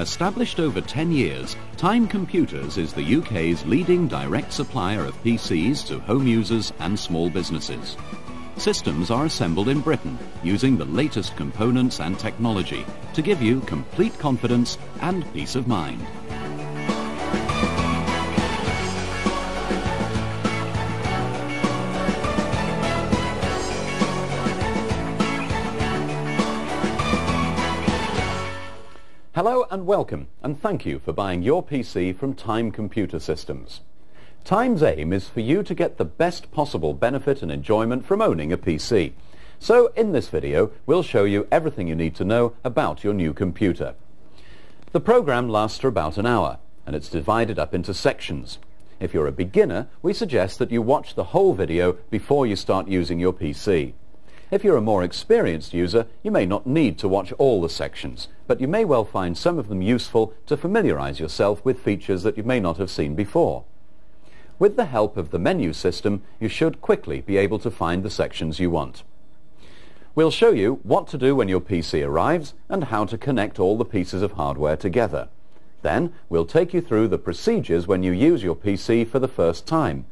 Established over 10 years, Time Computers is the UK's leading direct supplier of PCs to home users and small businesses. Systems are assembled in Britain using the latest components and technology to give you complete confidence and peace of mind. And welcome, and thank you for buying your PC from Time Computer Systems. Time's aim is for you to get the best possible benefit and enjoyment from owning a PC. So in this video, we'll show you everything you need to know about your new computer. The program lasts for about an hour, and it's divided up into sections. If you're a beginner, we suggest that you watch the whole video before you start using your PC. If you're a more experienced user, you may not need to watch all the sections, but you may well find some of them useful to familiarize yourself with features that you may not have seen before. With the help of the menu system, you should quickly be able to find the sections you want. We'll show you what to do when your PC arrives and how to connect all the pieces of hardware together. Then we'll take you through the procedures when you use your PC for the first time.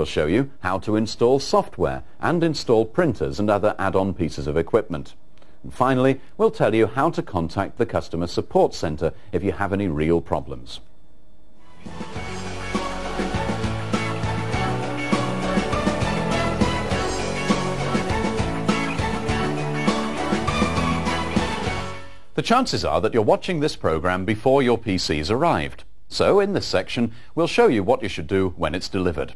We'll show you how to install software and install printers and other add-on pieces of equipment. And finally, we'll tell you how to contact the customer support center if you have any real problems. The chances are that you're watching this program before your PC's arrived. So in this section, we'll show you what you should do when it's delivered.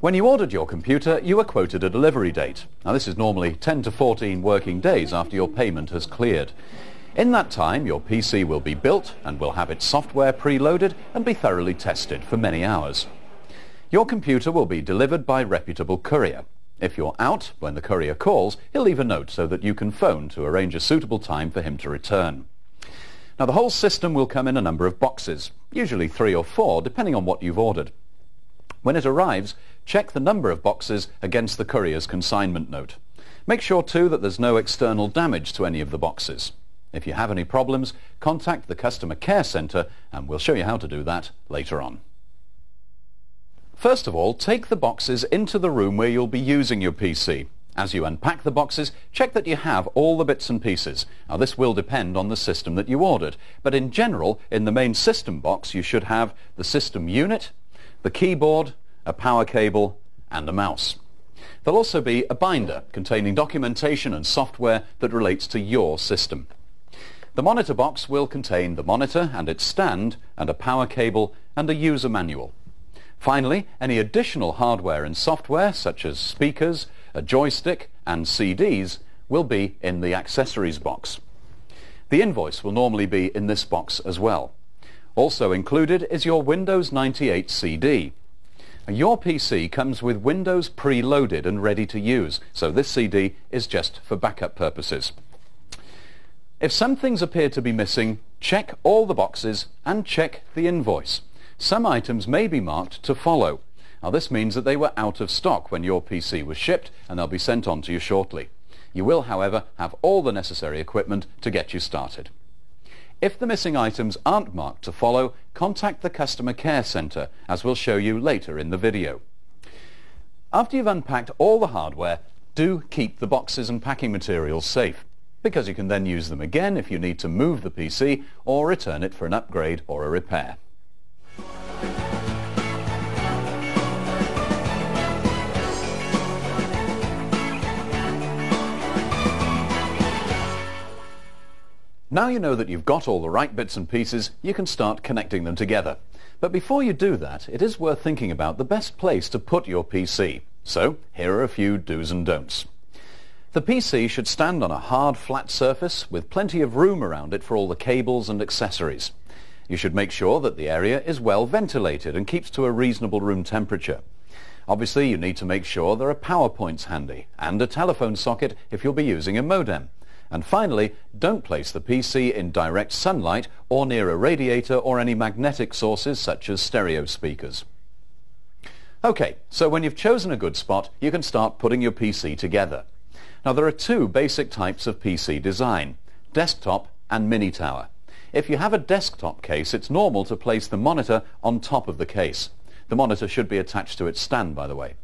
When you ordered your computer, you were quoted a delivery date. Now this is normally 10 to 14 working days after your payment has cleared. In that time, your PC will be built and will have its software preloaded and be thoroughly tested for many hours. Your computer will be delivered by reputable courier. If you're out when the courier calls, he'll leave a note so that you can phone to arrange a suitable time for him to return. Now the whole system will come in a number of boxes, usually three or four, depending on what you've ordered. When it arrives, check the number of boxes against the courier's consignment note. Make sure too that there's no external damage to any of the boxes. If you have any problems, contact the customer care centre and we'll show you how to do that later on. First of all, take the boxes into the room where you'll be using your PC. As you unpack the boxes, check that you have all the bits and pieces. Now this will depend on the system that you ordered, but in general, in the main system box you should have the system unit, the keyboard, a power cable and a mouse. There'll also be a binder containing documentation and software that relates to your system. The monitor box will contain the monitor and its stand and a power cable and a user manual. Finally, any additional hardware and software such as speakers, a joystick and CDs will be in the accessories box. The invoice will normally be in this box as well. Also included is your Windows 98 CD. Your PC comes with Windows preloaded and ready to use, so this CD is just for backup purposes. If some things appear to be missing, check all the boxes and check the invoice. Some items may be marked to follow. Now this means that they were out of stock when your PC was shipped and they'll be sent on to you shortly. You will, however, have all the necessary equipment to get you started. If the missing items aren't marked to follow, contact the customer care centre, as we'll show you later in the video. After you've unpacked all the hardware, do keep the boxes and packing materials safe, because you can then use them again if you need to move the PC or return it for an upgrade or a repair. Now you know that you've got all the right bits and pieces, you can start connecting them together. But before you do that, it is worth thinking about the best place to put your PC. So here are a few do's and don'ts. The PC should stand on a hard, flat surface with plenty of room around it for all the cables and accessories. You should make sure that the area is well ventilated and keeps to a reasonable room temperature. Obviously, you need to make sure there are power points handy and a telephone socket if you'll be using a modem. And finally, don't place the PC in direct sunlight or near a radiator or any magnetic sources such as stereo speakers. Okay, so when you've chosen a good spot, you can start putting your PC together. Now there are two basic types of PC design, desktop and mini tower. If you have a desktop case, it's normal to place the monitor on top of the case. The monitor should be attached to its stand, by the way.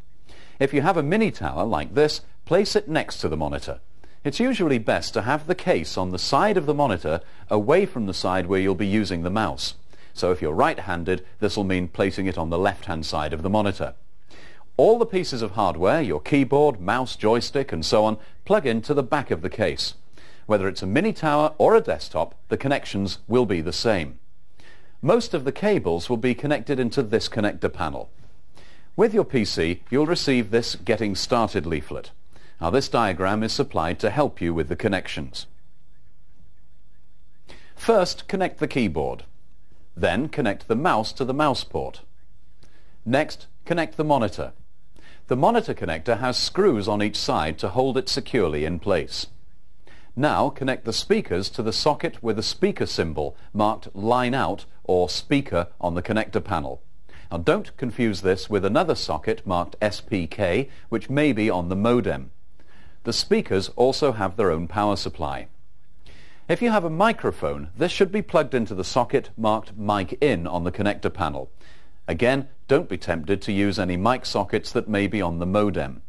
If you have a mini tower like this, place it next to the monitor. It's usually best to have the case on the side of the monitor away from the side where you'll be using the mouse. So if you're right-handed, this will mean placing it on the left-hand side of the monitor. All the pieces of hardware, your keyboard, mouse, joystick and so on, plug into the back of the case. Whether it's a mini tower or a desktop, the connections will be the same. Most of the cables will be connected into this connector panel. With your PC, you'll receive this Getting Started leaflet. Now this diagram is supplied to help you with the connections. First, connect the keyboard. Then connect the mouse to the mouse port. Next, connect the monitor. The monitor connector has screws on each side to hold it securely in place. Now connect the speakers to the socket with a speaker symbol marked line out or speaker on the connector panel. Now don't confuse this with another socket marked SPK which may be on the modem. The speakers also have their own power supply. If you have a microphone, this should be plugged into the socket marked mic in on the connector panel. Again, don't be tempted to use any mic sockets that may be on the modem.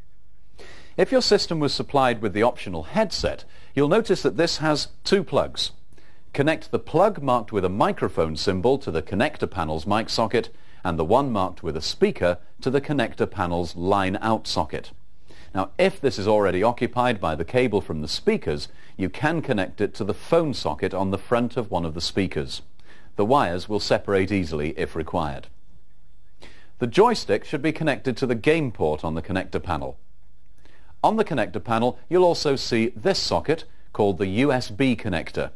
If your system was supplied with the optional headset, you'll notice that this has two plugs. Connect the plug marked with a microphone symbol to the connector panel's mic socket and the one marked with a speaker to the connector panel's line out socket. Now if this is already occupied by the cable from the speakers, you can connect it to the phone socket on the front of one of the speakers. The wires will separate easily if required. The joystick should be connected to the game port on the connector panel. On the connector panel, you'll also see this socket called the USB connector.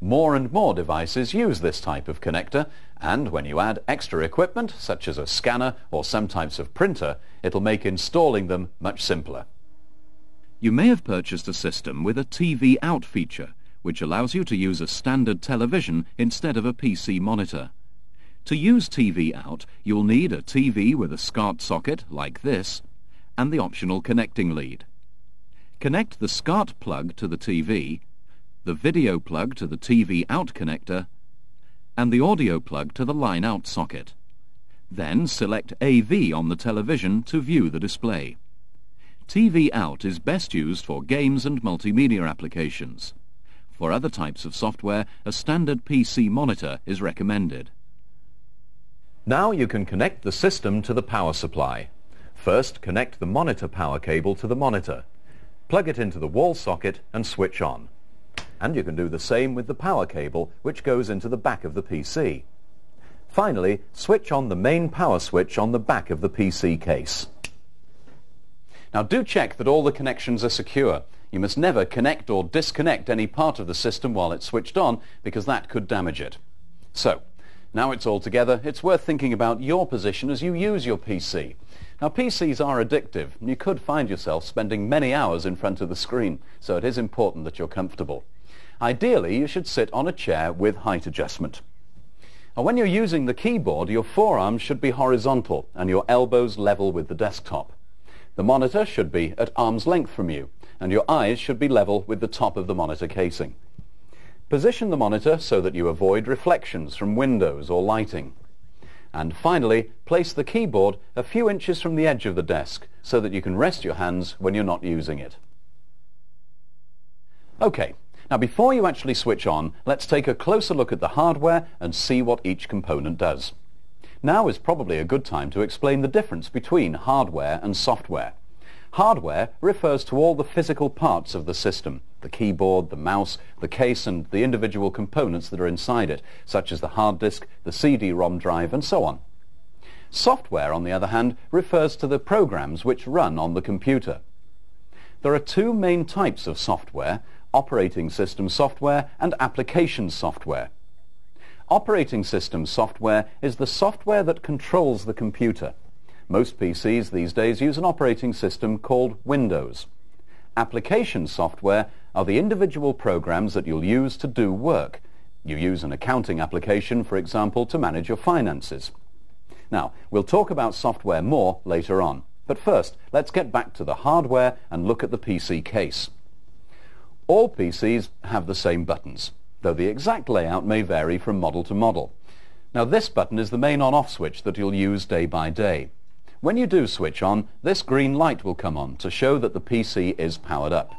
More and more devices use this type of connector, and when you add extra equipment, such as a scanner or some types of printer, it'll make installing them much simpler. You may have purchased a system with a TV out feature, which allows you to use a standard television instead of a PC monitor. To use TV out, you'll need a TV with a SCART socket, like this, and the optional connecting lead. Connect the SCART plug to the TV, the video plug to the TV out connector, and the audio plug to the line out socket. Then select AV on the television to view the display. TV out is best used for games and multimedia applications. For other types of software, a standard PC monitor is recommended. Now you can connect the system to the power supply. First, connect the monitor power cable to the monitor. Plug it into the wall socket and switch on. And you can do the same with the power cable, which goes into the back of the PC. Finally, switch on the main power switch on the back of the PC case. Now do check that all the connections are secure. You must never connect or disconnect any part of the system while it's switched on because that could damage it. So, now it's all together, it's worth thinking about your position as you use your PC. Now PCs are addictive and you could find yourself spending many hours in front of the screen, so it is important that you're comfortable. Ideally, you should sit on a chair with height adjustment. Now, when you're using the keyboard, your forearms should be horizontal and your elbows level with the desktop. The monitor should be at arm's length from you and your eyes should be level with the top of the monitor casing. Position the monitor so that you avoid reflections from windows or lighting. And finally, place the keyboard a few inches from the edge of the desk so that you can rest your hands when you're not using it. Okay, now before you actually switch on, let's take a closer look at the hardware and see what each component does. Now is probably a good time to explain the difference between hardware and software. Hardware refers to all the physical parts of the system, the keyboard, the mouse, the case and the individual components that are inside it, such as the hard disk, the CD-ROM drive and so on. Software, on the other hand, refers to the programs which run on the computer. There are two main types of software, operating system software and application software. Operating system software is the software that controls the computer. Most PCs these days use an operating system called Windows. Application software are the individual programs that you'll use to do work. You use an accounting application, for example, to manage your finances. Now, we'll talk about software more later on. But first, let's get back to the hardware and look at the PC case. All PCs have the same buttons, though the exact layout may vary from model to model. Now this button is the main on-off switch that you'll use day by day. When you do switch on, this green light will come on to show that the PC is powered up.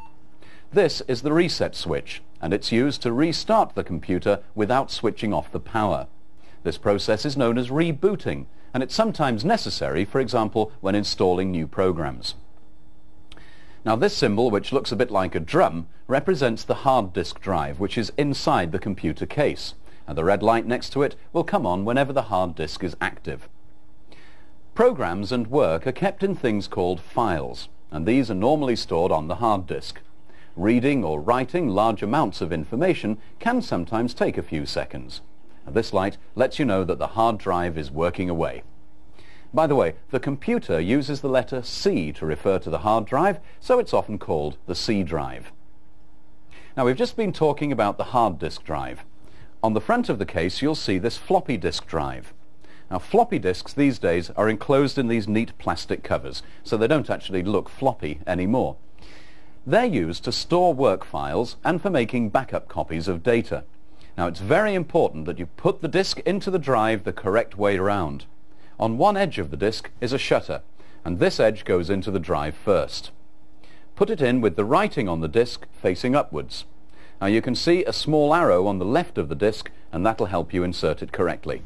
This is the reset switch, and it's used to restart the computer without switching off the power. This process is known as rebooting, and it's sometimes necessary, for example, when installing new programs. Now this symbol, which looks a bit like a drum, represents the hard disk drive, which is inside the computer case, and the red light next to it will come on whenever the hard disk is active. Programs and work are kept in things called files, and these are normally stored on the hard disk. Reading or writing large amounts of information can sometimes take a few seconds. This light lets you know that the hard drive is working away. By the way, the computer uses the letter C to refer to the hard drive, so it's often called the C drive. Now we've just been talking about the hard disk drive. On the front of the case you'll see this floppy disk drive. Now floppy disks these days are enclosed in these neat plastic covers, so they don't actually look floppy anymore. They're used to store work files and for making backup copies of data. Now it's very important that you put the disk into the drive the correct way around. On one edge of the disk is a shutter, and this edge goes into the drive first. Put it in with the writing on the disk facing upwards. Now you can see a small arrow on the left of the disk, and that'll help you insert it correctly.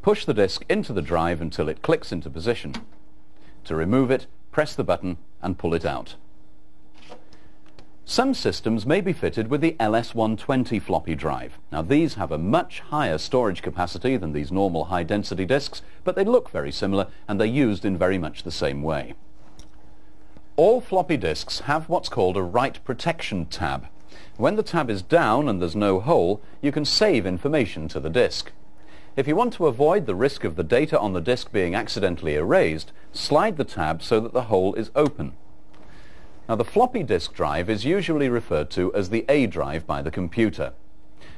Push the disk into the drive until it clicks into position. To remove it, press the button and pull it out. Some systems may be fitted with the LS120 floppy drive. Now these have a much higher storage capacity than these normal high-density disks, but they look very similar and they're used in very much the same way. All floppy disks have what's called a write protection tab. When the tab is down and there's no hole, you can save information to the disk. If you want to avoid the risk of the data on the disk being accidentally erased, slide the tab so that the hole is open. Now the floppy disk drive is usually referred to as the A drive by the computer.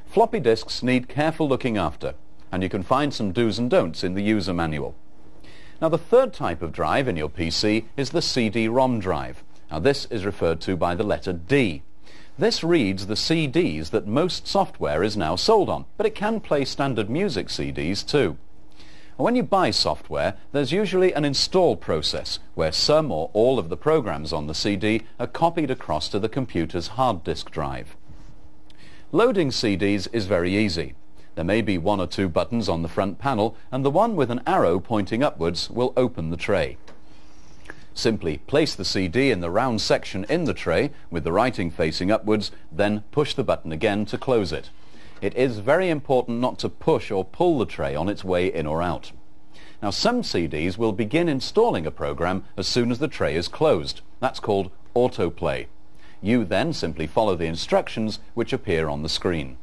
Floppy disks need careful looking after, and you can find some do's and don'ts in the user manual. Now the third type of drive in your PC is the CD-ROM drive. Now this is referred to by the letter D. This reads the CDs that most software is now sold on, but it can play standard music CDs too. When you buy software, there's usually an install process where some or all of the programs on the CD are copied across to the computer's hard disk drive. Loading CDs is very easy. There may be one or two buttons on the front panel and the one with an arrow pointing upwards will open the tray. Simply place the CD in the round section in the tray with the writing facing upwards, then push the button again to close it it is very important not to push or pull the tray on its way in or out. Now some CDs will begin installing a program as soon as the tray is closed. That's called autoplay. You then simply follow the instructions which appear on the screen.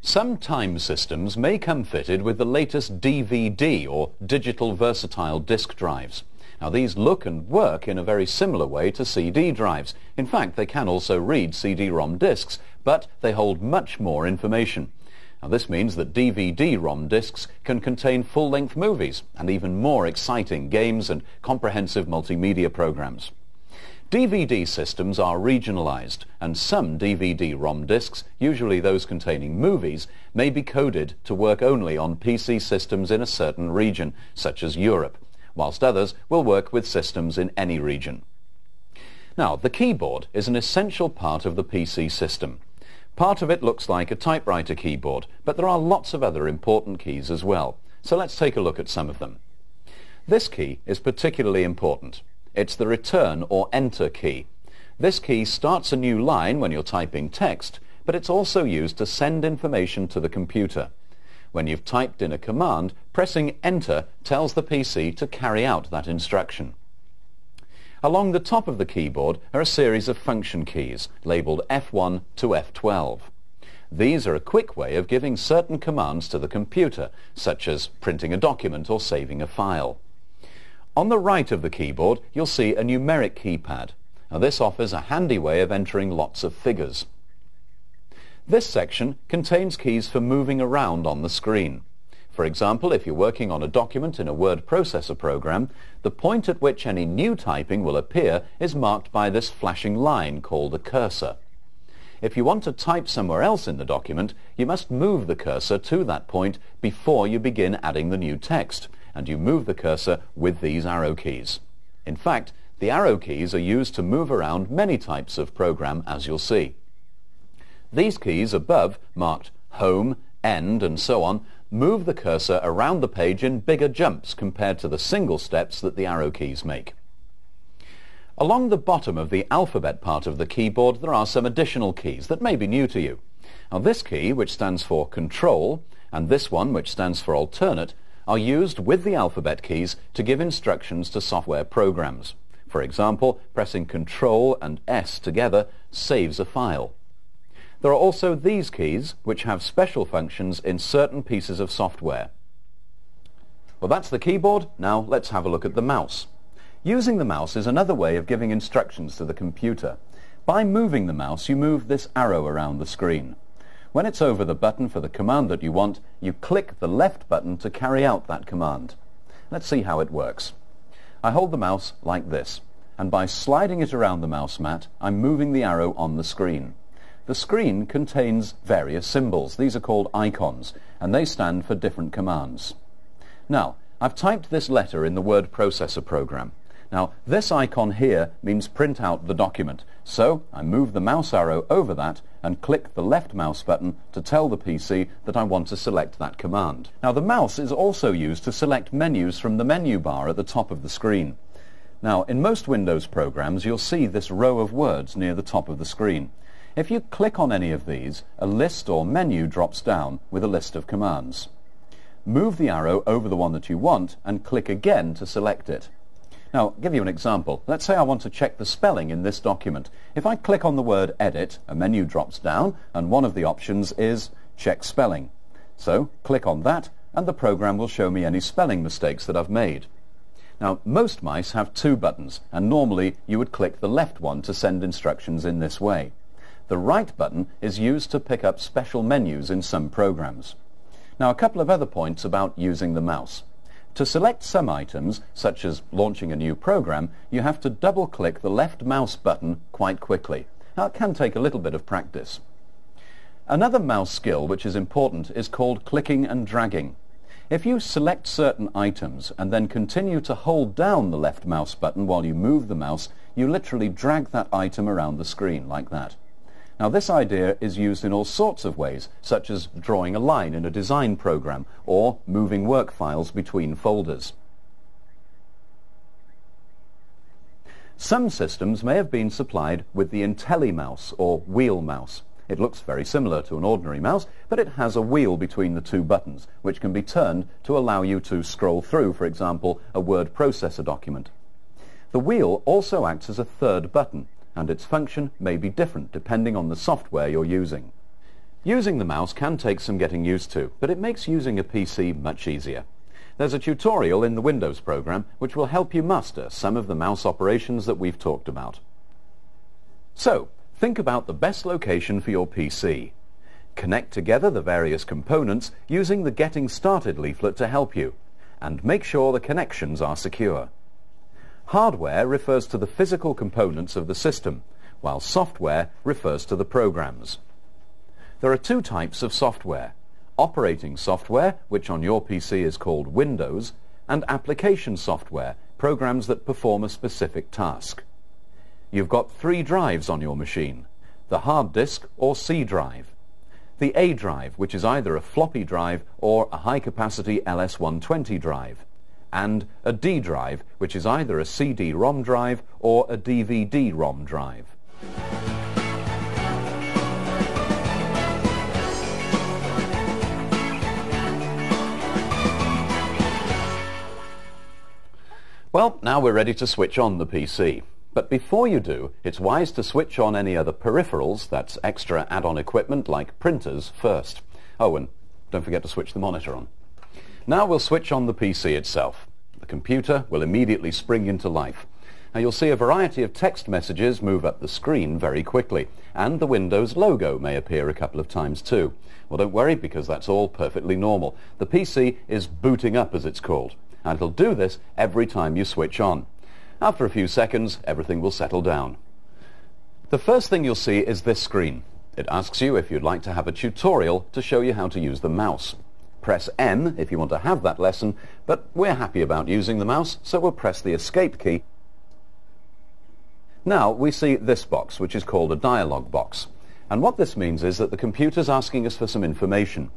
Some time systems may come fitted with the latest DVD or digital versatile disk drives. Now these look and work in a very similar way to CD drives. In fact, they can also read CD-ROM disks, but they hold much more information. Now this means that DVD-ROM disks can contain full-length movies and even more exciting games and comprehensive multimedia programs. DVD systems are regionalized, and some DVD-ROM disks, usually those containing movies, may be coded to work only on PC systems in a certain region, such as Europe whilst others will work with systems in any region. Now, the keyboard is an essential part of the PC system. Part of it looks like a typewriter keyboard, but there are lots of other important keys as well. So let's take a look at some of them. This key is particularly important. It's the return or enter key. This key starts a new line when you're typing text, but it's also used to send information to the computer. When you've typed in a command, pressing Enter tells the PC to carry out that instruction. Along the top of the keyboard are a series of function keys, labelled F1 to F12. These are a quick way of giving certain commands to the computer, such as printing a document or saving a file. On the right of the keyboard, you'll see a numeric keypad. Now, this offers a handy way of entering lots of figures. This section contains keys for moving around on the screen. For example, if you're working on a document in a word processor program, the point at which any new typing will appear is marked by this flashing line called a cursor. If you want to type somewhere else in the document, you must move the cursor to that point before you begin adding the new text, and you move the cursor with these arrow keys. In fact, the arrow keys are used to move around many types of program, as you'll see. These keys above, marked Home, End, and so on, move the cursor around the page in bigger jumps compared to the single steps that the arrow keys make. Along the bottom of the alphabet part of the keyboard there are some additional keys that may be new to you. Now this key, which stands for Control, and this one, which stands for Alternate, are used with the alphabet keys to give instructions to software programs. For example, pressing Control and S together saves a file. There are also these keys, which have special functions in certain pieces of software. Well, that's the keyboard. Now let's have a look at the mouse. Using the mouse is another way of giving instructions to the computer. By moving the mouse, you move this arrow around the screen. When it's over the button for the command that you want, you click the left button to carry out that command. Let's see how it works. I hold the mouse like this, and by sliding it around the mouse mat, I'm moving the arrow on the screen. The screen contains various symbols. These are called icons, and they stand for different commands. Now, I've typed this letter in the word processor program. Now, this icon here means print out the document. So, I move the mouse arrow over that and click the left mouse button to tell the PC that I want to select that command. Now, the mouse is also used to select menus from the menu bar at the top of the screen. Now, in most Windows programs, you'll see this row of words near the top of the screen. If you click on any of these, a list or menu drops down with a list of commands. Move the arrow over the one that you want and click again to select it. Now, I'll give you an example. Let's say I want to check the spelling in this document. If I click on the word Edit, a menu drops down, and one of the options is Check Spelling. So, click on that, and the program will show me any spelling mistakes that I've made. Now, most mice have two buttons, and normally you would click the left one to send instructions in this way. The right button is used to pick up special menus in some programs. Now a couple of other points about using the mouse. To select some items, such as launching a new program, you have to double-click the left mouse button quite quickly. Now it can take a little bit of practice. Another mouse skill which is important is called clicking and dragging. If you select certain items and then continue to hold down the left mouse button while you move the mouse, you literally drag that item around the screen like that. Now this idea is used in all sorts of ways, such as drawing a line in a design program or moving work files between folders. Some systems may have been supplied with the IntelliMouse or wheel mouse. It looks very similar to an ordinary mouse, but it has a wheel between the two buttons, which can be turned to allow you to scroll through, for example, a word processor document. The wheel also acts as a third button, and its function may be different depending on the software you're using. Using the mouse can take some getting used to, but it makes using a PC much easier. There's a tutorial in the Windows program which will help you master some of the mouse operations that we've talked about. So, think about the best location for your PC. Connect together the various components using the Getting Started leaflet to help you, and make sure the connections are secure. Hardware refers to the physical components of the system, while software refers to the programs. There are two types of software. Operating software, which on your PC is called Windows, and application software, programs that perform a specific task. You've got three drives on your machine, the hard disk or C drive, the A drive, which is either a floppy drive or a high-capacity LS120 drive, and a D drive, which is either a CD-ROM drive or a DVD-ROM drive. Well, now we're ready to switch on the PC. But before you do, it's wise to switch on any other peripherals, that's extra add-on equipment like printers, first. Oh, and don't forget to switch the monitor on. Now we'll switch on the PC itself. The computer will immediately spring into life. Now you'll see a variety of text messages move up the screen very quickly, and the Windows logo may appear a couple of times too. Well, don't worry, because that's all perfectly normal. The PC is booting up, as it's called, and it'll do this every time you switch on. After a few seconds, everything will settle down. The first thing you'll see is this screen. It asks you if you'd like to have a tutorial to show you how to use the mouse. Press M if you want to have that lesson, but we're happy about using the mouse, so we'll press the Escape key. Now we see this box, which is called a dialog box. And what this means is that the computer's asking us for some information.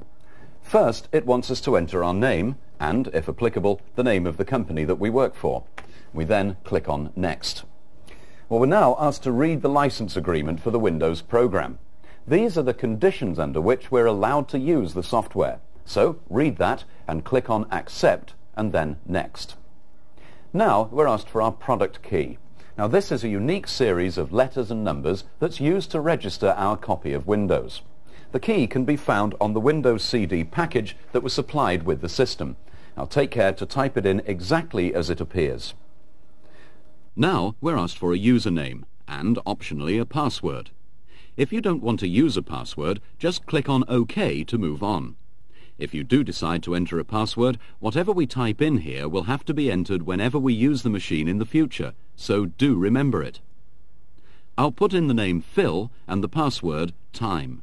First, it wants us to enter our name and, if applicable, the name of the company that we work for. We then click on Next. Well, we're now asked to read the license agreement for the Windows program. These are the conditions under which we're allowed to use the software. So read that and click on Accept and then Next. Now we're asked for our product key. Now this is a unique series of letters and numbers that's used to register our copy of Windows. The key can be found on the Windows CD package that was supplied with the system. Now take care to type it in exactly as it appears. Now we're asked for a username and, optionally, a password. If you don't want to use a password, just click on OK to move on. If you do decide to enter a password, whatever we type in here will have to be entered whenever we use the machine in the future, so do remember it. I'll put in the name Phil and the password Time.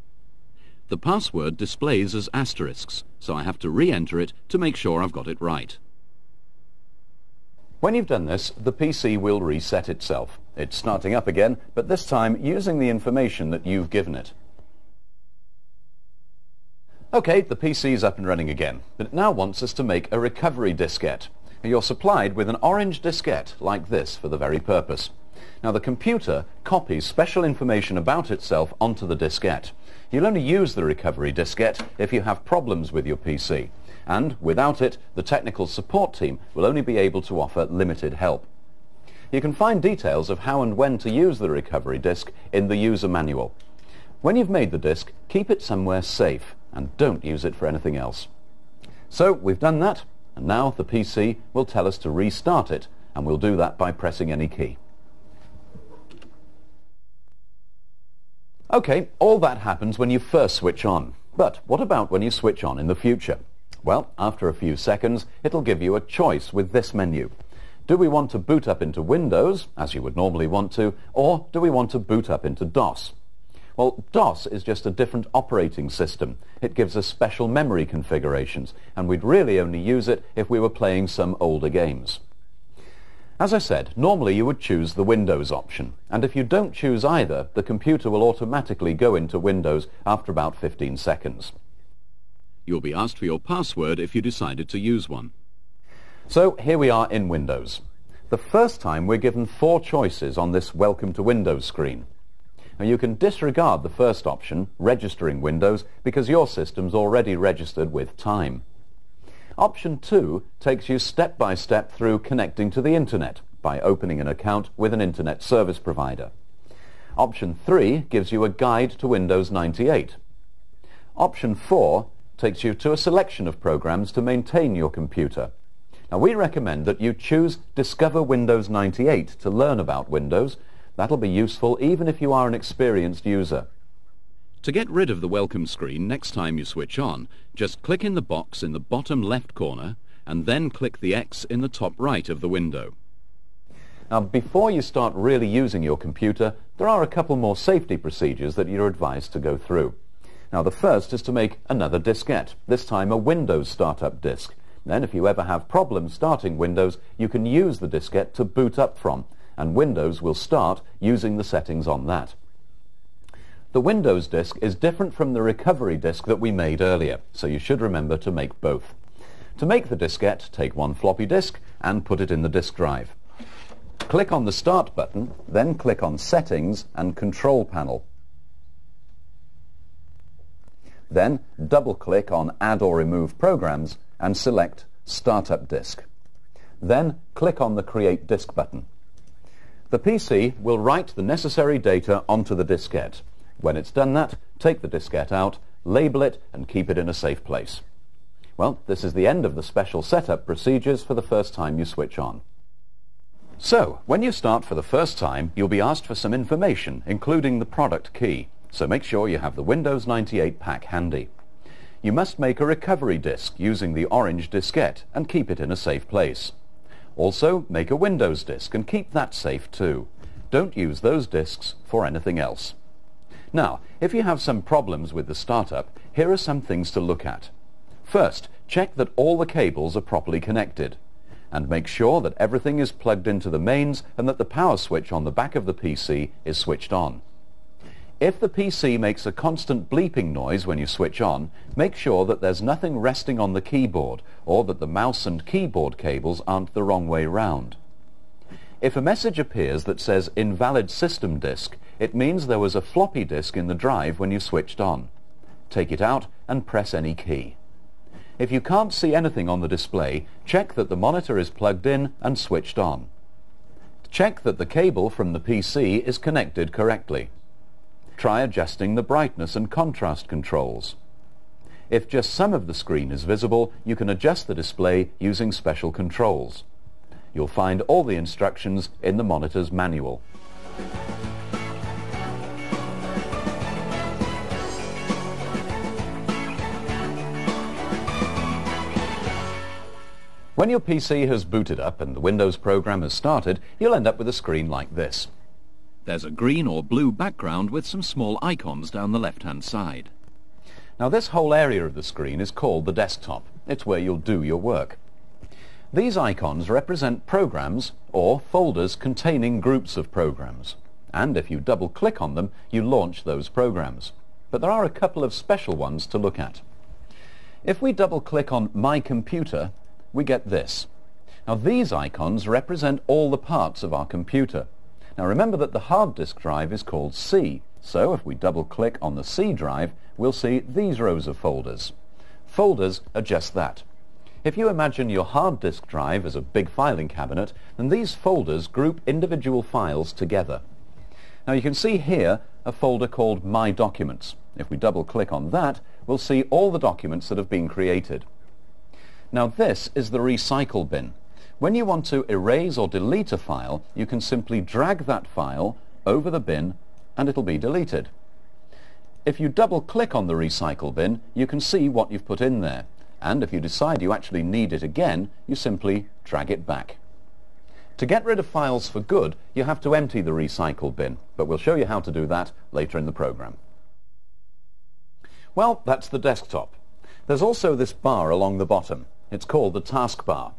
The password displays as asterisks, so I have to re-enter it to make sure I've got it right. When you've done this, the PC will reset itself. It's starting up again, but this time using the information that you've given it. OK, the PC is up and running again, but it now wants us to make a recovery diskette. You're supplied with an orange diskette like this for the very purpose. Now the computer copies special information about itself onto the diskette. You'll only use the recovery diskette if you have problems with your PC and without it, the technical support team will only be able to offer limited help. You can find details of how and when to use the recovery disk in the user manual. When you've made the disk, keep it somewhere safe and don't use it for anything else. So we've done that, and now the PC will tell us to restart it, and we'll do that by pressing any key. OK, all that happens when you first switch on. But what about when you switch on in the future? Well, after a few seconds, it'll give you a choice with this menu. Do we want to boot up into Windows, as you would normally want to, or do we want to boot up into DOS? Well, DOS is just a different operating system. It gives us special memory configurations, and we'd really only use it if we were playing some older games. As I said, normally you would choose the Windows option, and if you don't choose either, the computer will automatically go into Windows after about 15 seconds. You'll be asked for your password if you decided to use one. So here we are in Windows. The first time we're given four choices on this Welcome to Windows screen. Now you can disregard the first option, registering Windows, because your system's already registered with Time. Option 2 takes you step by step through connecting to the Internet by opening an account with an Internet service provider. Option 3 gives you a guide to Windows 98. Option 4 takes you to a selection of programs to maintain your computer. Now we recommend that you choose Discover Windows 98 to learn about Windows. That'll be useful even if you are an experienced user. To get rid of the welcome screen next time you switch on, just click in the box in the bottom left corner and then click the X in the top right of the window. Now before you start really using your computer, there are a couple more safety procedures that you're advised to go through. Now the first is to make another diskette, this time a Windows startup disk. Then if you ever have problems starting Windows, you can use the diskette to boot up from, and Windows will start using the settings on that. The Windows disk is different from the recovery disk that we made earlier, so you should remember to make both. To make the diskette, take one floppy disk and put it in the disk drive. Click on the Start button, then click on Settings and Control Panel. Then double-click on Add or Remove Programs and select Startup Disk. Then click on the Create Disk button. The PC will write the necessary data onto the diskette. When it's done that, take the diskette out, label it and keep it in a safe place. Well, this is the end of the special setup procedures for the first time you switch on. So, when you start for the first time, you'll be asked for some information, including the product key. So make sure you have the Windows 98 pack handy. You must make a recovery disk using the orange diskette and keep it in a safe place. Also, make a Windows disk and keep that safe too. Don't use those disks for anything else. Now, if you have some problems with the startup, here are some things to look at. First, check that all the cables are properly connected and make sure that everything is plugged into the mains and that the power switch on the back of the PC is switched on. If the PC makes a constant bleeping noise when you switch on, make sure that there's nothing resting on the keyboard or that the mouse and keyboard cables aren't the wrong way round. If a message appears that says invalid system disk, it means there was a floppy disk in the drive when you switched on. Take it out and press any key. If you can't see anything on the display, check that the monitor is plugged in and switched on. Check that the cable from the PC is connected correctly. Try adjusting the brightness and contrast controls. If just some of the screen is visible, you can adjust the display using special controls. You'll find all the instructions in the monitor's manual. When your PC has booted up and the Windows program has started, you'll end up with a screen like this. There's a green or blue background with some small icons down the left-hand side. Now this whole area of the screen is called the desktop. It's where you'll do your work. These icons represent programs or folders containing groups of programs. And if you double-click on them, you launch those programs. But there are a couple of special ones to look at. If we double-click on My Computer, we get this. Now these icons represent all the parts of our computer. Now remember that the hard disk drive is called C, so if we double click on the C drive, we'll see these rows of folders. Folders are just that. If you imagine your hard disk drive as a big filing cabinet, then these folders group individual files together. Now you can see here a folder called My Documents. If we double click on that, we'll see all the documents that have been created. Now this is the recycle bin. When you want to erase or delete a file, you can simply drag that file over the bin and it'll be deleted. If you double click on the recycle bin, you can see what you've put in there. And if you decide you actually need it again, you simply drag it back. To get rid of files for good, you have to empty the recycle bin, but we'll show you how to do that later in the program. Well, that's the desktop. There's also this bar along the bottom. It's called the taskbar.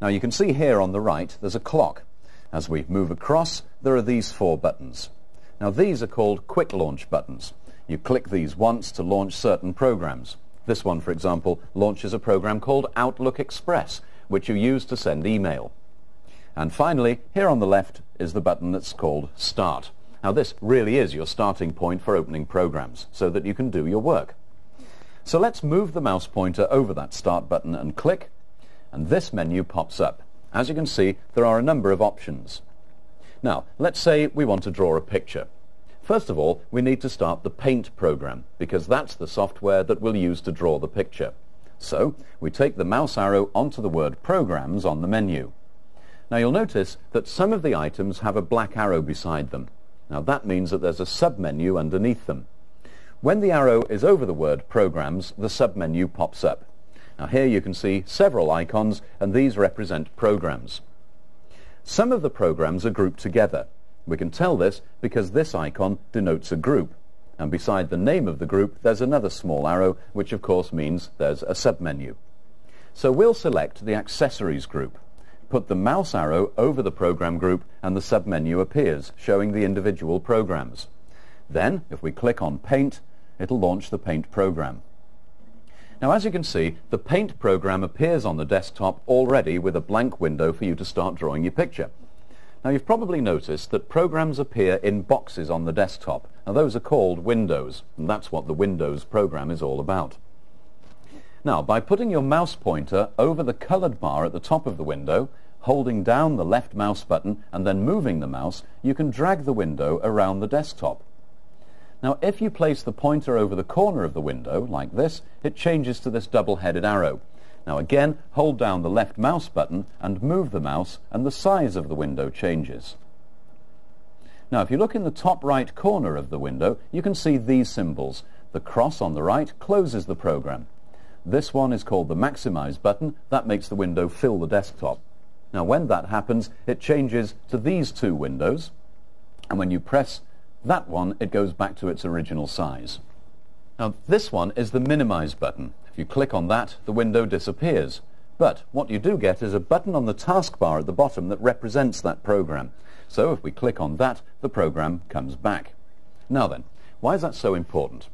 Now you can see here on the right there's a clock. As we move across there are these four buttons. Now these are called quick launch buttons. You click these once to launch certain programs. This one for example launches a program called Outlook Express which you use to send email. And finally here on the left is the button that's called Start. Now this really is your starting point for opening programs so that you can do your work. So let's move the mouse pointer over that Start button and click, and this menu pops up. As you can see, there are a number of options. Now, let's say we want to draw a picture. First of all, we need to start the Paint program, because that's the software that we'll use to draw the picture. So, we take the mouse arrow onto the word Programs on the menu. Now you'll notice that some of the items have a black arrow beside them. Now that means that there's a sub-menu underneath them. When the arrow is over the word Programs, the submenu pops up. Now here you can see several icons and these represent programs. Some of the programs are grouped together. We can tell this because this icon denotes a group. And beside the name of the group, there's another small arrow, which of course means there's a submenu. So we'll select the Accessories group. Put the mouse arrow over the program group and the submenu appears, showing the individual programs. Then, if we click on Paint, it'll launch the Paint program. Now as you can see, the Paint program appears on the desktop already with a blank window for you to start drawing your picture. Now you've probably noticed that programs appear in boxes on the desktop. Now those are called windows, and that's what the Windows program is all about. Now by putting your mouse pointer over the colored bar at the top of the window, holding down the left mouse button and then moving the mouse, you can drag the window around the desktop. Now if you place the pointer over the corner of the window, like this, it changes to this double-headed arrow. Now again, hold down the left mouse button and move the mouse and the size of the window changes. Now if you look in the top right corner of the window, you can see these symbols. The cross on the right closes the program. This one is called the maximize button. That makes the window fill the desktop. Now when that happens, it changes to these two windows. And when you press that one, it goes back to its original size. Now this one is the minimize button. If you click on that, the window disappears. But what you do get is a button on the taskbar at the bottom that represents that program. So if we click on that, the program comes back. Now then, why is that so important?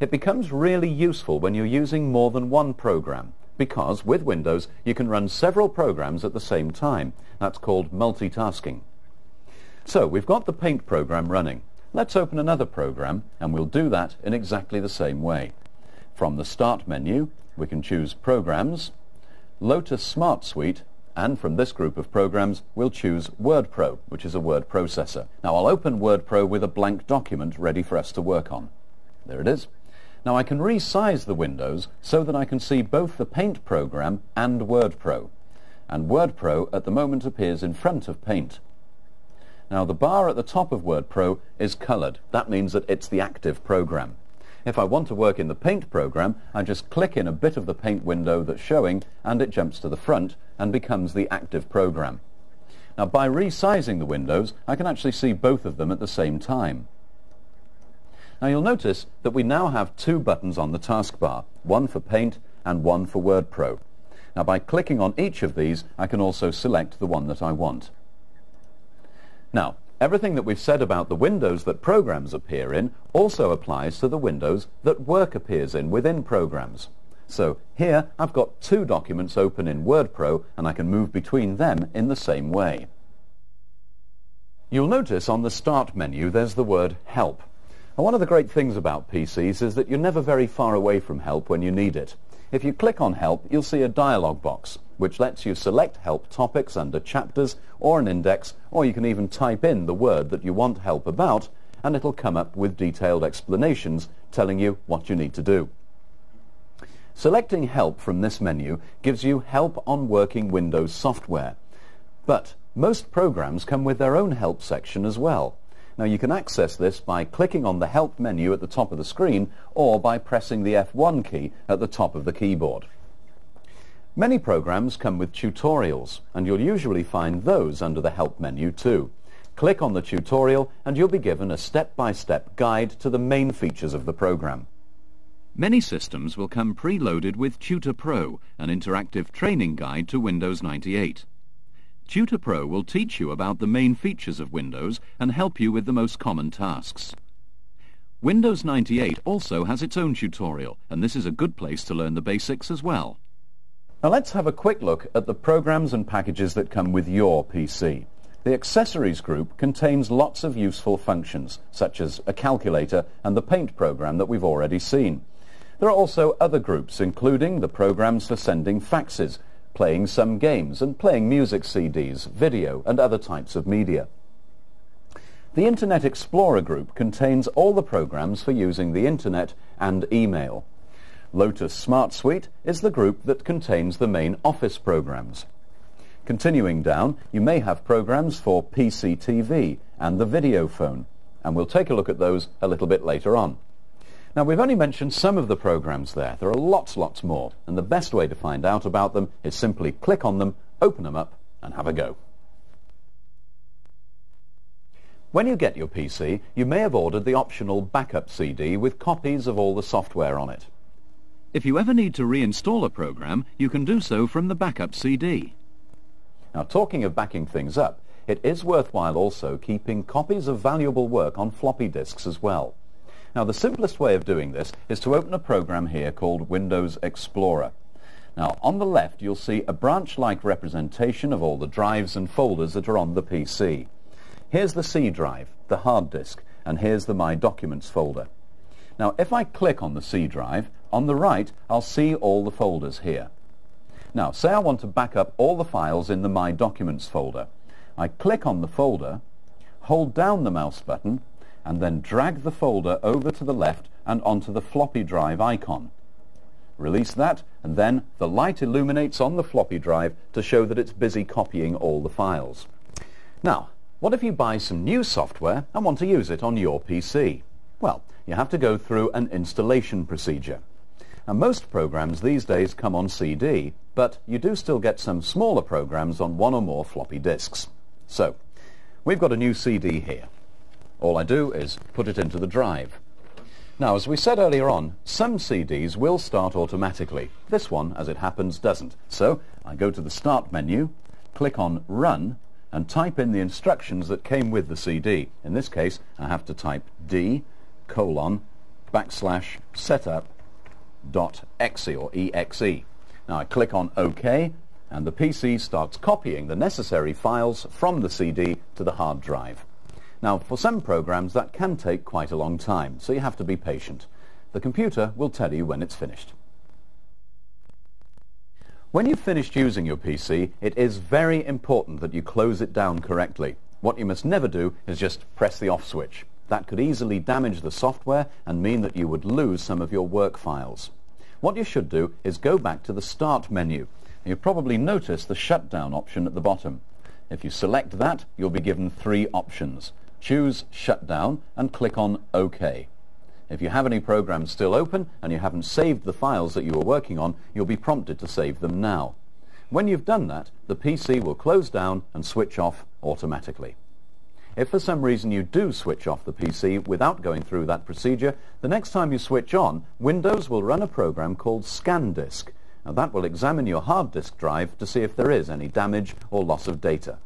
It becomes really useful when you're using more than one program because with Windows you can run several programs at the same time. That's called multitasking. So we've got the Paint program running. Let's open another program and we'll do that in exactly the same way. From the Start menu we can choose Programs, Lotus Smart Suite and from this group of programs we'll choose WordPro which is a word processor. Now I'll open WordPro with a blank document ready for us to work on. There it is. Now I can resize the windows so that I can see both the Paint program and WordPro. And WordPro at the moment appears in front of Paint. Now the bar at the top of WordPro is colored. That means that it's the active program. If I want to work in the Paint program, I just click in a bit of the Paint window that's showing and it jumps to the front and becomes the active program. Now by resizing the windows, I can actually see both of them at the same time. Now you'll notice that we now have two buttons on the taskbar, one for Paint and one for WordPro. Now by clicking on each of these, I can also select the one that I want. Now, everything that we've said about the windows that programs appear in also applies to the windows that work appears in within programs. So here I've got two documents open in WordPro and I can move between them in the same way. You'll notice on the Start menu there's the word Help. And one of the great things about PCs is that you're never very far away from help when you need it. If you click on help, you'll see a dialog box which lets you select help topics under chapters or an index, or you can even type in the word that you want help about, and it'll come up with detailed explanations telling you what you need to do. Selecting help from this menu gives you help on working Windows software. But most programs come with their own help section as well. Now you can access this by clicking on the Help menu at the top of the screen or by pressing the F1 key at the top of the keyboard. Many programs come with tutorials and you'll usually find those under the Help menu too. Click on the tutorial and you'll be given a step-by-step -step guide to the main features of the program. Many systems will come preloaded with Tutor Pro, an interactive training guide to Windows 98. Tutor Pro will teach you about the main features of Windows and help you with the most common tasks. Windows 98 also has its own tutorial, and this is a good place to learn the basics as well. Now let's have a quick look at the programs and packages that come with your PC. The Accessories group contains lots of useful functions, such as a calculator and the Paint program that we've already seen. There are also other groups, including the programs for sending faxes, playing some games and playing music CDs, video and other types of media. The Internet Explorer group contains all the programs for using the Internet and email. Lotus Smart Suite is the group that contains the main Office programs. Continuing down, you may have programs for PC TV and the video phone, and we'll take a look at those a little bit later on. Now we've only mentioned some of the programs there. There are lots, lots more. And the best way to find out about them is simply click on them, open them up and have a go. When you get your PC, you may have ordered the optional backup CD with copies of all the software on it. If you ever need to reinstall a program, you can do so from the backup CD. Now talking of backing things up, it is worthwhile also keeping copies of valuable work on floppy disks as well. Now the simplest way of doing this is to open a program here called Windows Explorer. Now on the left you'll see a branch-like representation of all the drives and folders that are on the PC. Here's the C drive, the hard disk, and here's the My Documents folder. Now if I click on the C drive, on the right I'll see all the folders here. Now say I want to back up all the files in the My Documents folder. I click on the folder, hold down the mouse button and then drag the folder over to the left and onto the floppy drive icon. Release that, and then the light illuminates on the floppy drive to show that it's busy copying all the files. Now, what if you buy some new software and want to use it on your PC? Well, you have to go through an installation procedure. Now, most programs these days come on CD, but you do still get some smaller programs on one or more floppy disks. So, we've got a new CD here. All I do is put it into the drive. Now, as we said earlier on, some CDs will start automatically. This one, as it happens, doesn't. So I go to the Start menu, click on Run, and type in the instructions that came with the CD. In this case, I have to type D colon backslash setup dot exe or exe. Now I click on OK, and the PC starts copying the necessary files from the CD to the hard drive. Now, for some programs, that can take quite a long time, so you have to be patient. The computer will tell you when it's finished. When you've finished using your PC, it is very important that you close it down correctly. What you must never do is just press the off switch. That could easily damage the software and mean that you would lose some of your work files. What you should do is go back to the Start menu. You've probably noticed the shutdown option at the bottom. If you select that, you'll be given three options. Choose Shutdown and click on OK. If you have any programs still open and you haven't saved the files that you were working on, you'll be prompted to save them now. When you've done that, the PC will close down and switch off automatically. If for some reason you do switch off the PC without going through that procedure, the next time you switch on, Windows will run a program called ScanDisk. Now that will examine your hard disk drive to see if there is any damage or loss of data.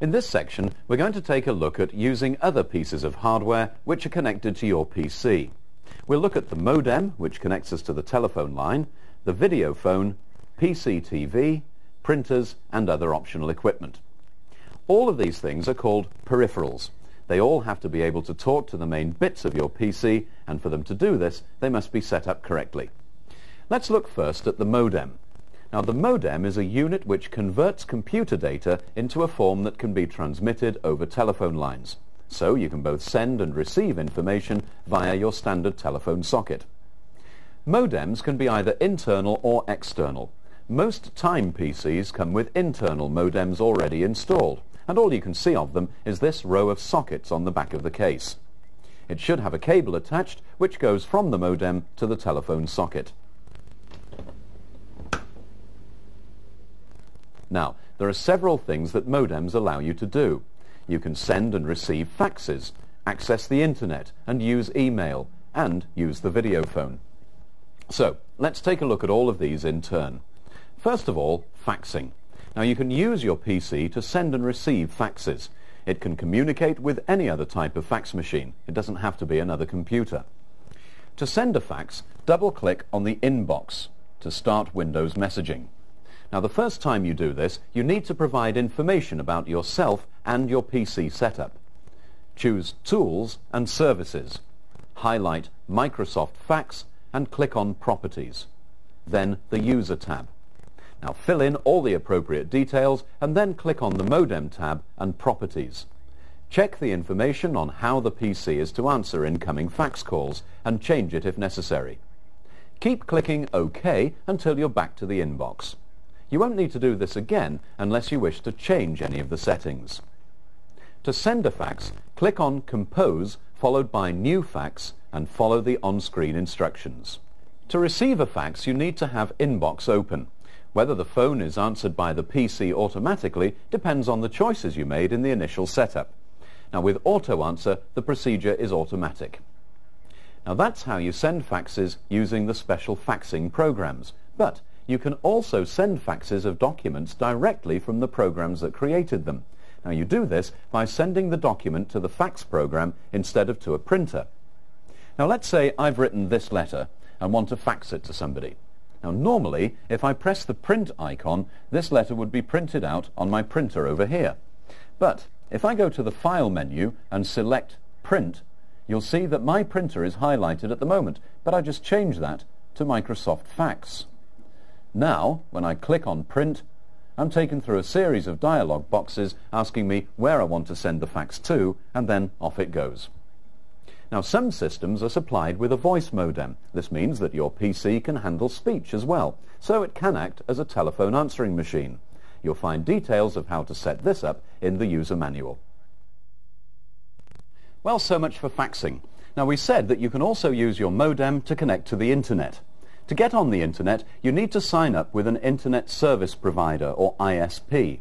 In this section, we're going to take a look at using other pieces of hardware which are connected to your PC. We'll look at the modem, which connects us to the telephone line, the video phone, PC TV, printers, and other optional equipment. All of these things are called peripherals. They all have to be able to talk to the main bits of your PC, and for them to do this, they must be set up correctly. Let's look first at the modem. Now the modem is a unit which converts computer data into a form that can be transmitted over telephone lines. So you can both send and receive information via your standard telephone socket. Modems can be either internal or external. Most Time PCs come with internal modems already installed, and all you can see of them is this row of sockets on the back of the case. It should have a cable attached which goes from the modem to the telephone socket. Now, there are several things that modems allow you to do. You can send and receive faxes, access the internet and use email, and use the video phone. So, let's take a look at all of these in turn. First of all, faxing. Now you can use your PC to send and receive faxes. It can communicate with any other type of fax machine. It doesn't have to be another computer. To send a fax, double-click on the inbox to start Windows messaging. Now the first time you do this, you need to provide information about yourself and your PC setup. Choose Tools and Services. Highlight Microsoft Fax and click on Properties. Then the User tab. Now fill in all the appropriate details and then click on the Modem tab and Properties. Check the information on how the PC is to answer incoming fax calls and change it if necessary. Keep clicking OK until you're back to the inbox. You won't need to do this again unless you wish to change any of the settings. To send a fax, click on Compose followed by New Fax and follow the on-screen instructions. To receive a fax, you need to have Inbox open. Whether the phone is answered by the PC automatically depends on the choices you made in the initial setup. Now with Auto Answer, the procedure is automatic. Now that's how you send faxes using the special faxing programs. But you can also send faxes of documents directly from the programs that created them. Now you do this by sending the document to the fax program instead of to a printer. Now let's say I've written this letter and want to fax it to somebody. Now normally, if I press the print icon, this letter would be printed out on my printer over here. But if I go to the File menu and select Print, you'll see that my printer is highlighted at the moment, but I just changed that to Microsoft Fax. Now, when I click on print, I'm taken through a series of dialog boxes asking me where I want to send the fax to, and then off it goes. Now some systems are supplied with a voice modem. This means that your PC can handle speech as well, so it can act as a telephone answering machine. You'll find details of how to set this up in the user manual. Well, so much for faxing. Now we said that you can also use your modem to connect to the internet. To get on the internet, you need to sign up with an Internet Service Provider, or ISP.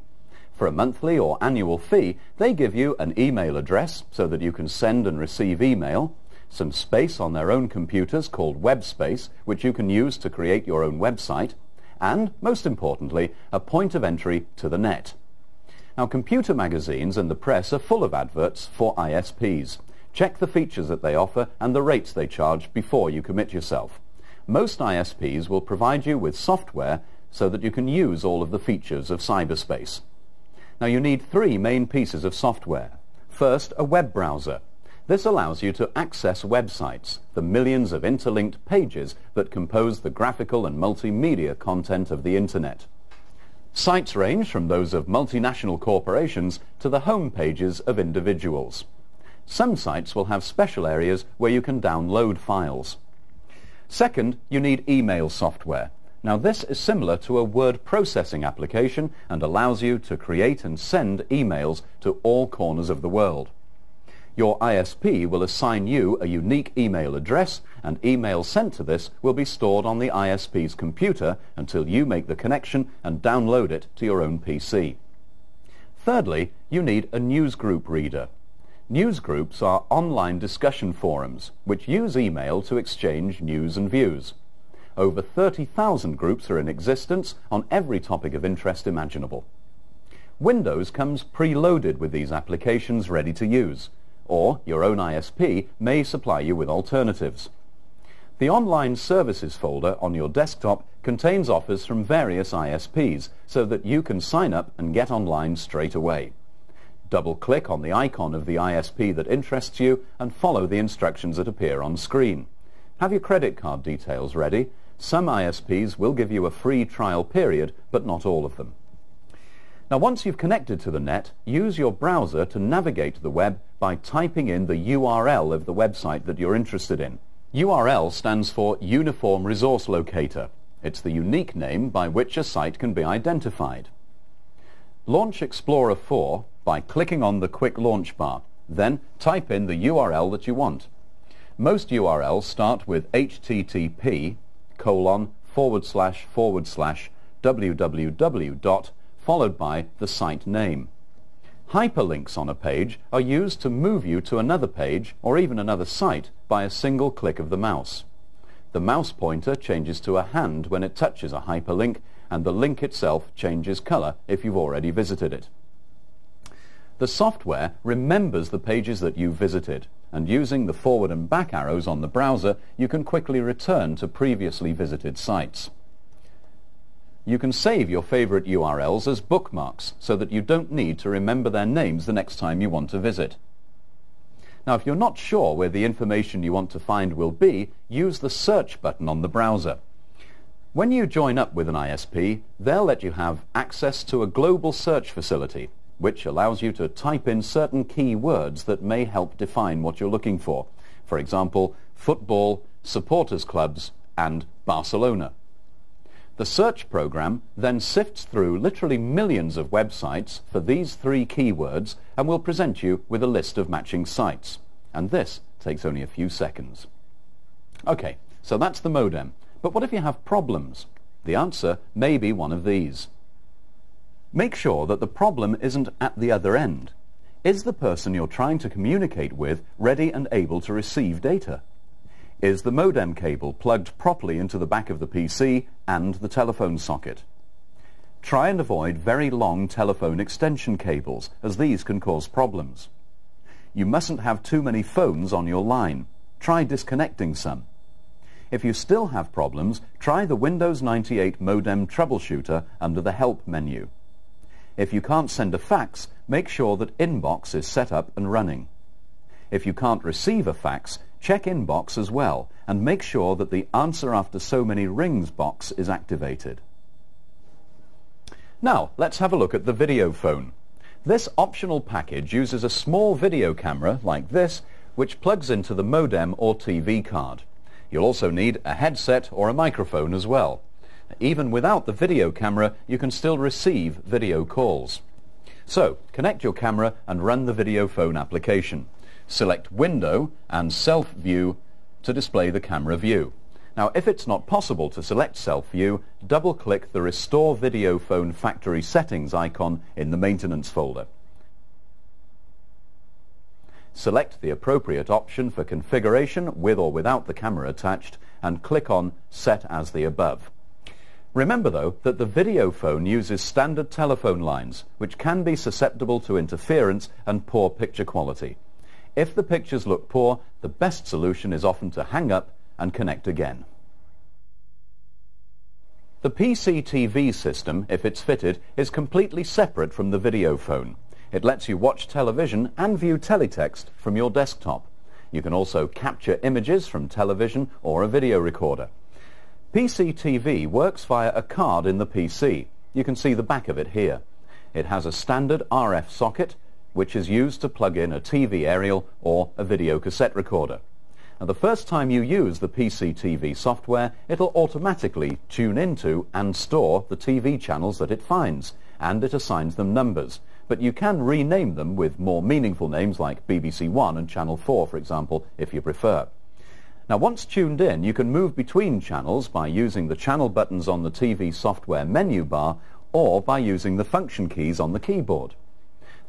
For a monthly or annual fee, they give you an email address so that you can send and receive email, some space on their own computers called web space, which you can use to create your own website, and, most importantly, a point of entry to the net. Now, computer magazines and the press are full of adverts for ISPs. Check the features that they offer and the rates they charge before you commit yourself. Most ISPs will provide you with software so that you can use all of the features of cyberspace. Now you need three main pieces of software. First, a web browser. This allows you to access websites, the millions of interlinked pages that compose the graphical and multimedia content of the Internet. Sites range from those of multinational corporations to the home pages of individuals. Some sites will have special areas where you can download files. Second, you need email software. Now this is similar to a word processing application and allows you to create and send emails to all corners of the world. Your ISP will assign you a unique email address and emails sent to this will be stored on the ISP's computer until you make the connection and download it to your own PC. Thirdly, you need a newsgroup reader. Newsgroups are online discussion forums which use email to exchange news and views. Over 30,000 groups are in existence on every topic of interest imaginable. Windows comes preloaded with these applications ready to use, or your own ISP may supply you with alternatives. The Online Services folder on your desktop contains offers from various ISPs so that you can sign up and get online straight away. Double-click on the icon of the ISP that interests you and follow the instructions that appear on screen. Have your credit card details ready some ISPs will give you a free trial period, but not all of them. Now once you've connected to the net, use your browser to navigate the web by typing in the URL of the website that you're interested in. URL stands for Uniform Resource Locator. It's the unique name by which a site can be identified. Launch Explorer 4 by clicking on the quick launch bar. Then type in the URL that you want. Most URLs start with HTTP colon forward slash forward slash www dot followed by the site name. Hyperlinks on a page are used to move you to another page or even another site by a single click of the mouse. The mouse pointer changes to a hand when it touches a hyperlink and the link itself changes color if you've already visited it. The software remembers the pages that you've visited and using the forward and back arrows on the browser, you can quickly return to previously visited sites. You can save your favorite URLs as bookmarks so that you don't need to remember their names the next time you want to visit. Now, if you're not sure where the information you want to find will be, use the search button on the browser. When you join up with an ISP, they'll let you have access to a global search facility which allows you to type in certain key words that may help define what you're looking for. For example, football, supporters clubs, and Barcelona. The search program then sifts through literally millions of websites for these three keywords and will present you with a list of matching sites. And this takes only a few seconds. Okay, so that's the modem. But what if you have problems? The answer may be one of these. Make sure that the problem isn't at the other end. Is the person you're trying to communicate with ready and able to receive data? Is the modem cable plugged properly into the back of the PC and the telephone socket? Try and avoid very long telephone extension cables, as these can cause problems. You mustn't have too many phones on your line. Try disconnecting some. If you still have problems, try the Windows 98 Modem Troubleshooter under the Help menu. If you can't send a fax, make sure that Inbox is set up and running. If you can't receive a fax, check Inbox as well and make sure that the Answer After So Many Rings box is activated. Now, let's have a look at the video phone. This optional package uses a small video camera like this, which plugs into the modem or TV card. You'll also need a headset or a microphone as well. Even without the video camera, you can still receive video calls. So, connect your camera and run the video phone application. Select Window and Self View to display the camera view. Now, if it's not possible to select Self View, double-click the Restore Video Phone Factory Settings icon in the Maintenance folder. Select the appropriate option for configuration with or without the camera attached and click on Set as the above. Remember though that the video phone uses standard telephone lines which can be susceptible to interference and poor picture quality. If the pictures look poor, the best solution is often to hang up and connect again. The PCTV system, if it's fitted, is completely separate from the video phone. It lets you watch television and view teletext from your desktop. You can also capture images from television or a video recorder. PCTV works via a card in the PC. You can see the back of it here. It has a standard RF socket which is used to plug in a TV aerial or a video cassette recorder. Now, the first time you use the PCTV software, it'll automatically tune into and store the TV channels that it finds, and it assigns them numbers. But you can rename them with more meaningful names like BBC One and Channel 4, for example, if you prefer. Now once tuned in, you can move between channels by using the channel buttons on the TV software menu bar or by using the function keys on the keyboard.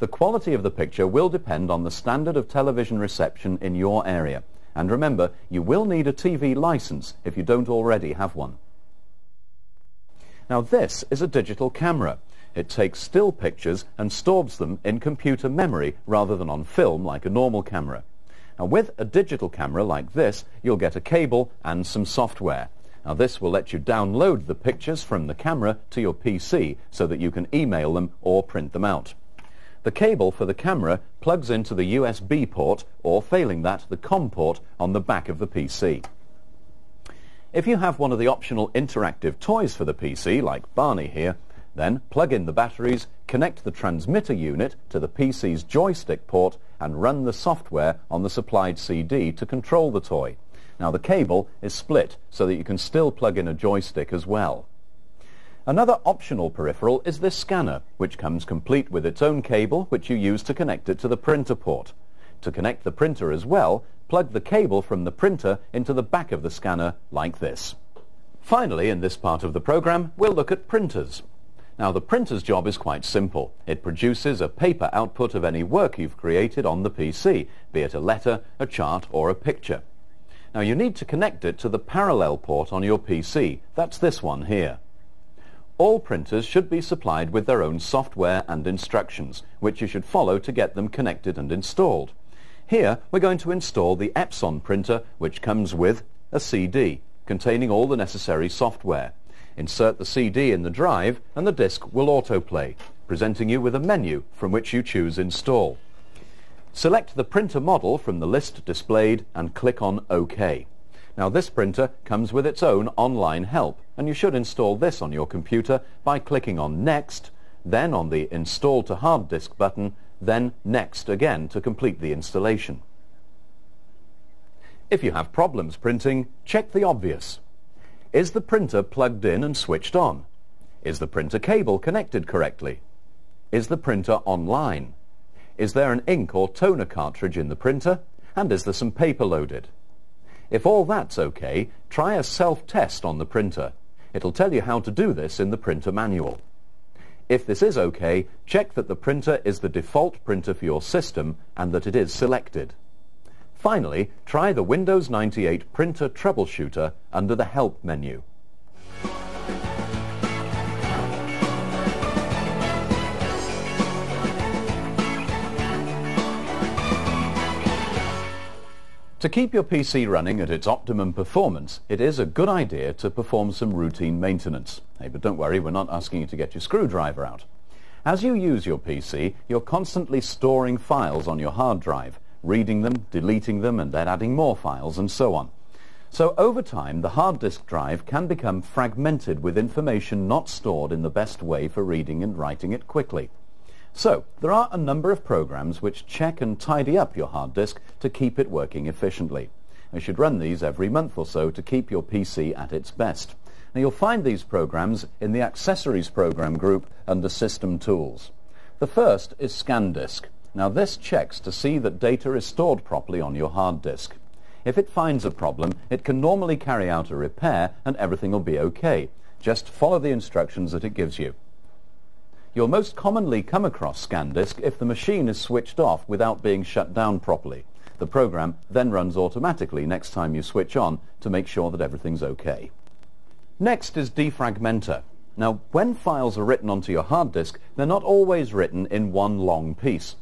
The quality of the picture will depend on the standard of television reception in your area. And remember, you will need a TV license if you don't already have one. Now this is a digital camera. It takes still pictures and stores them in computer memory rather than on film like a normal camera. Now with a digital camera like this, you'll get a cable and some software. Now this will let you download the pictures from the camera to your PC so that you can email them or print them out. The cable for the camera plugs into the USB port or failing that the COM port on the back of the PC. If you have one of the optional interactive toys for the PC like Barney here, then plug in the batteries, connect the transmitter unit to the PC's joystick port and run the software on the supplied CD to control the toy. Now the cable is split so that you can still plug in a joystick as well. Another optional peripheral is this scanner, which comes complete with its own cable which you use to connect it to the printer port. To connect the printer as well, plug the cable from the printer into the back of the scanner like this. Finally, in this part of the program, we'll look at printers. Now the printer's job is quite simple. It produces a paper output of any work you've created on the PC, be it a letter, a chart or a picture. Now you need to connect it to the parallel port on your PC. That's this one here. All printers should be supplied with their own software and instructions, which you should follow to get them connected and installed. Here we're going to install the Epson printer, which comes with a CD containing all the necessary software. Insert the CD in the drive and the disk will autoplay, presenting you with a menu from which you choose Install. Select the printer model from the list displayed and click on OK. Now this printer comes with its own online help and you should install this on your computer by clicking on Next, then on the Install to Hard Disk button, then Next again to complete the installation. If you have problems printing, check the obvious. Is the printer plugged in and switched on? Is the printer cable connected correctly? Is the printer online? Is there an ink or toner cartridge in the printer? And is there some paper loaded? If all that's okay, try a self-test on the printer. It'll tell you how to do this in the printer manual. If this is okay, check that the printer is the default printer for your system and that it is selected. Finally, try the Windows 98 Printer Troubleshooter under the Help menu. To keep your PC running at its optimum performance, it is a good idea to perform some routine maintenance. Hey, but don't worry, we're not asking you to get your screwdriver out. As you use your PC, you're constantly storing files on your hard drive, reading them, deleting them, and then adding more files, and so on. So over time, the hard disk drive can become fragmented with information not stored in the best way for reading and writing it quickly. So, there are a number of programs which check and tidy up your hard disk to keep it working efficiently. You should run these every month or so to keep your PC at its best. Now you'll find these programs in the Accessories program group under System Tools. The first is ScanDisk. Now this checks to see that data is stored properly on your hard disk. If it finds a problem, it can normally carry out a repair and everything will be okay. Just follow the instructions that it gives you. You'll most commonly come across ScanDisk if the machine is switched off without being shut down properly. The program then runs automatically next time you switch on to make sure that everything's okay. Next is Defragmenter. Now, when files are written onto your hard disk, they're not always written in one long piece.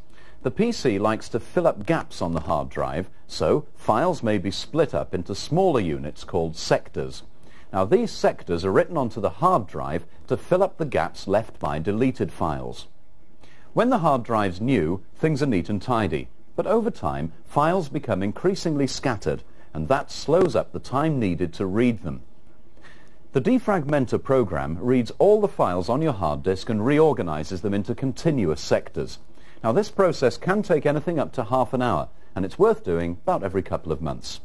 The PC likes to fill up gaps on the hard drive, so files may be split up into smaller units called sectors. Now these sectors are written onto the hard drive to fill up the gaps left by deleted files. When the hard drive's new, things are neat and tidy, but over time files become increasingly scattered and that slows up the time needed to read them. The defragmenter program reads all the files on your hard disk and reorganizes them into continuous sectors. Now this process can take anything up to half an hour and it's worth doing about every couple of months.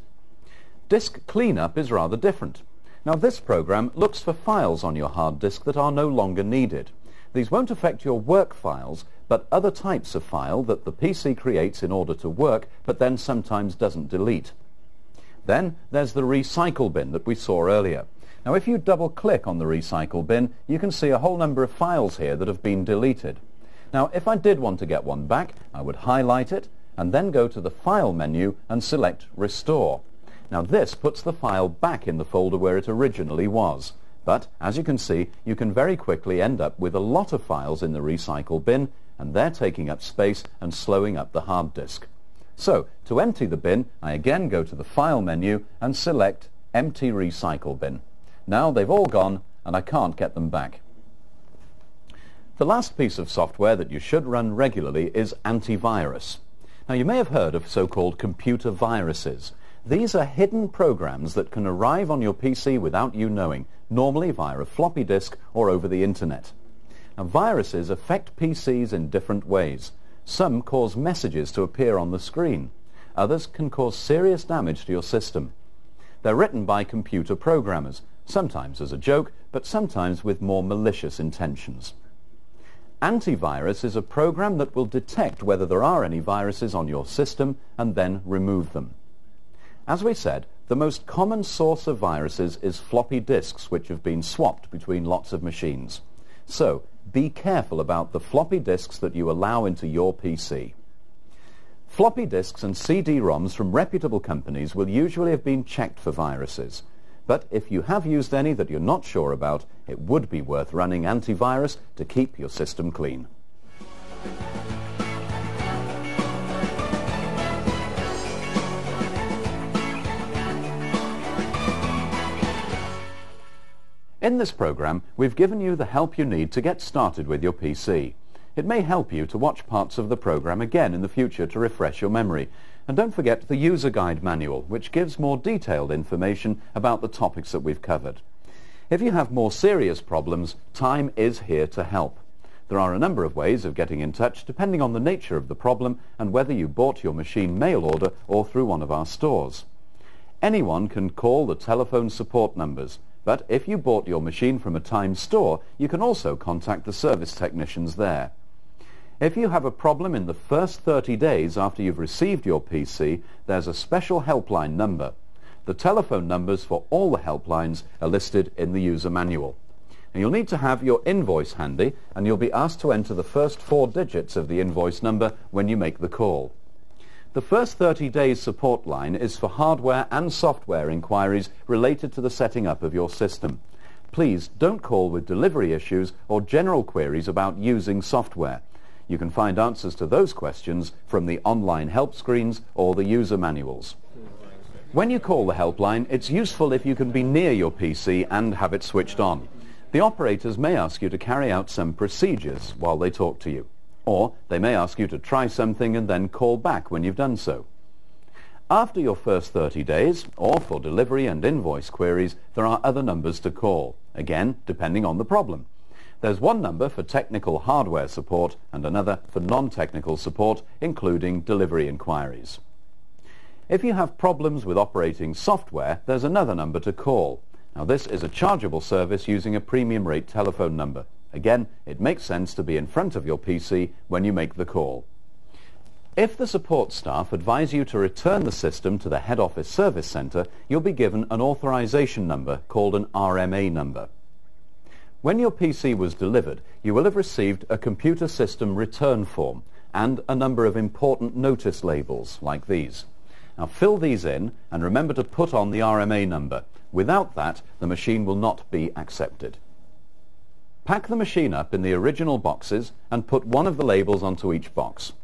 Disk cleanup is rather different. Now this program looks for files on your hard disk that are no longer needed. These won't affect your work files, but other types of file that the PC creates in order to work, but then sometimes doesn't delete. Then there's the recycle bin that we saw earlier. Now if you double click on the recycle bin, you can see a whole number of files here that have been deleted. Now, if I did want to get one back, I would highlight it and then go to the File menu and select Restore. Now this puts the file back in the folder where it originally was. But, as you can see, you can very quickly end up with a lot of files in the recycle bin, and they're taking up space and slowing up the hard disk. So, to empty the bin, I again go to the File menu and select Empty Recycle Bin. Now they've all gone, and I can't get them back. The last piece of software that you should run regularly is antivirus. Now you may have heard of so-called computer viruses. These are hidden programs that can arrive on your PC without you knowing, normally via a floppy disk or over the internet. Now viruses affect PCs in different ways. Some cause messages to appear on the screen. Others can cause serious damage to your system. They're written by computer programmers, sometimes as a joke, but sometimes with more malicious intentions. Antivirus is a program that will detect whether there are any viruses on your system and then remove them. As we said, the most common source of viruses is floppy disks which have been swapped between lots of machines. So be careful about the floppy disks that you allow into your PC. Floppy disks and CD-ROMs from reputable companies will usually have been checked for viruses. But if you have used any that you're not sure about, it would be worth running antivirus to keep your system clean. In this program, we've given you the help you need to get started with your PC. It may help you to watch parts of the program again in the future to refresh your memory, and don't forget the user guide manual, which gives more detailed information about the topics that we've covered. If you have more serious problems, Time is here to help. There are a number of ways of getting in touch depending on the nature of the problem and whether you bought your machine mail order or through one of our stores. Anyone can call the telephone support numbers, but if you bought your machine from a Time store, you can also contact the service technicians there. If you have a problem in the first 30 days after you've received your PC, there's a special helpline number. The telephone numbers for all the helplines are listed in the user manual. And you'll need to have your invoice handy and you'll be asked to enter the first four digits of the invoice number when you make the call. The first 30 days support line is for hardware and software inquiries related to the setting up of your system. Please don't call with delivery issues or general queries about using software. You can find answers to those questions from the online help screens or the user manuals. When you call the helpline, it's useful if you can be near your PC and have it switched on. The operators may ask you to carry out some procedures while they talk to you. Or they may ask you to try something and then call back when you've done so. After your first 30 days, or for delivery and invoice queries, there are other numbers to call, again depending on the problem. There's one number for technical hardware support and another for non-technical support, including delivery inquiries. If you have problems with operating software, there's another number to call. Now this is a chargeable service using a premium rate telephone number. Again, it makes sense to be in front of your PC when you make the call. If the support staff advise you to return the system to the head office service centre, you'll be given an authorization number called an RMA number. When your PC was delivered, you will have received a computer system return form and a number of important notice labels like these. Now fill these in and remember to put on the RMA number. Without that, the machine will not be accepted. Pack the machine up in the original boxes and put one of the labels onto each box.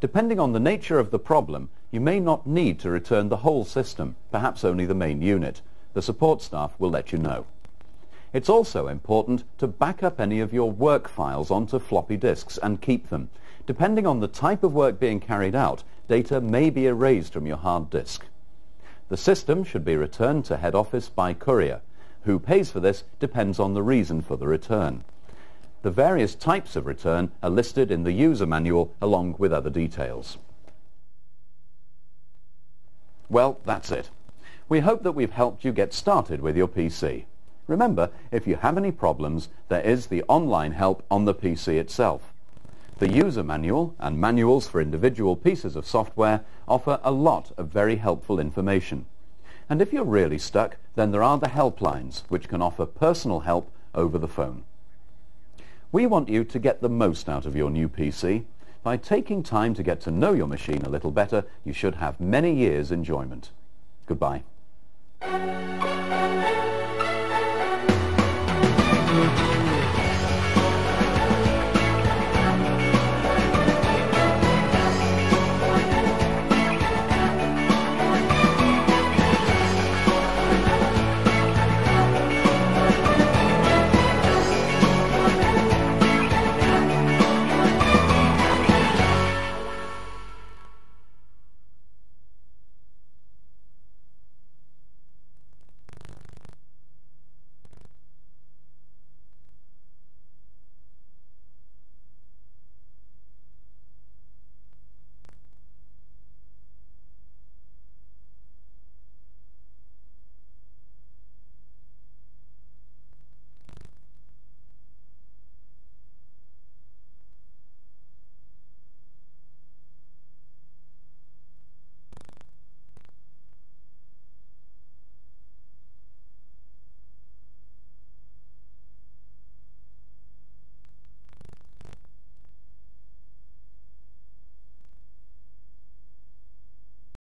Depending on the nature of the problem, you may not need to return the whole system, perhaps only the main unit. The support staff will let you know. It's also important to back up any of your work files onto floppy disks and keep them. Depending on the type of work being carried out, data may be erased from your hard disk. The system should be returned to head office by courier. Who pays for this depends on the reason for the return. The various types of return are listed in the user manual along with other details. Well, that's it. We hope that we've helped you get started with your PC. Remember, if you have any problems, there is the online help on the PC itself. The user manual and manuals for individual pieces of software offer a lot of very helpful information. And if you're really stuck, then there are the helplines, which can offer personal help over the phone. We want you to get the most out of your new PC. By taking time to get to know your machine a little better, you should have many years' enjoyment. Goodbye. Thank you.